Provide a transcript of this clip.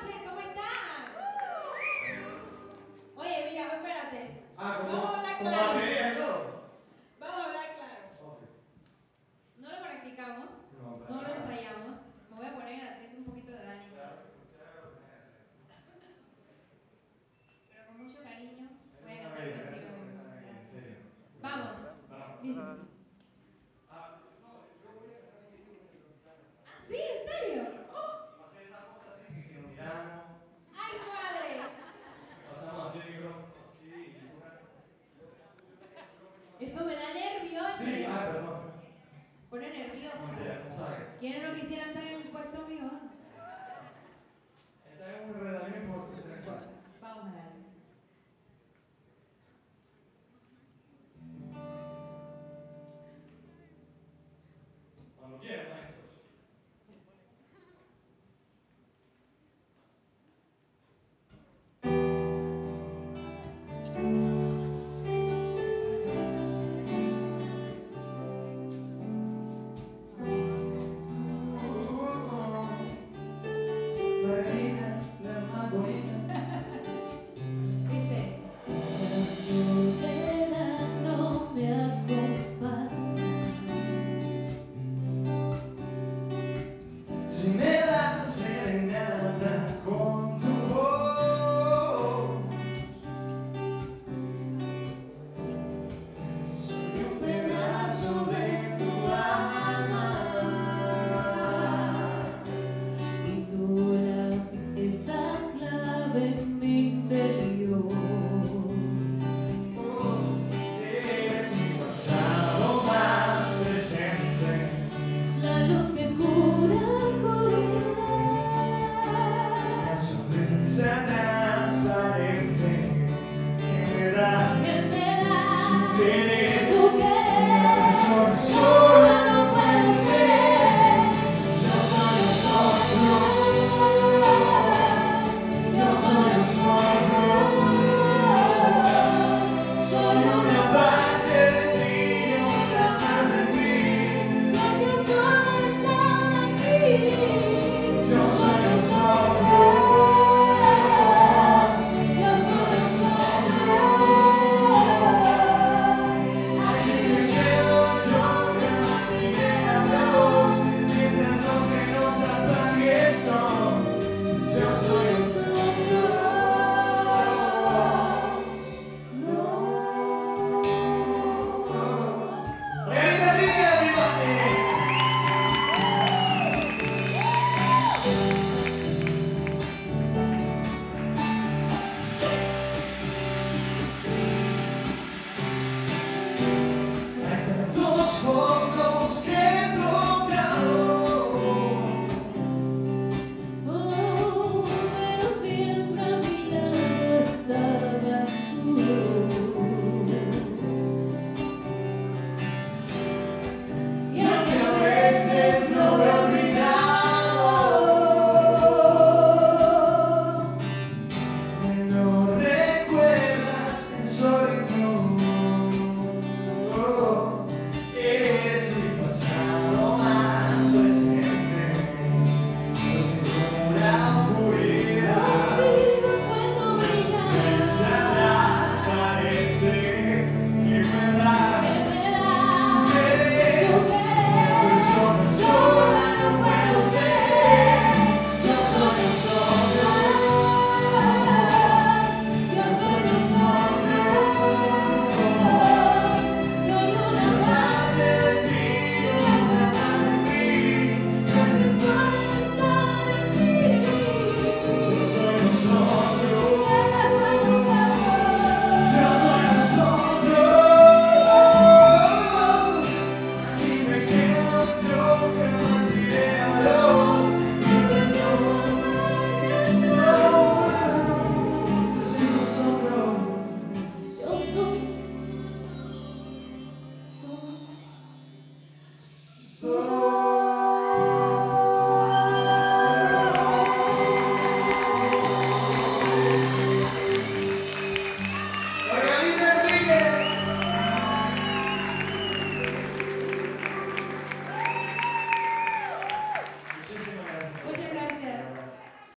Take away Perdón. Pone nervioso. Montea, ¿Quiénes no quisieran estar en el puesto mío? Está en un redamiento importante. Vamos a darle. Cuando quieran.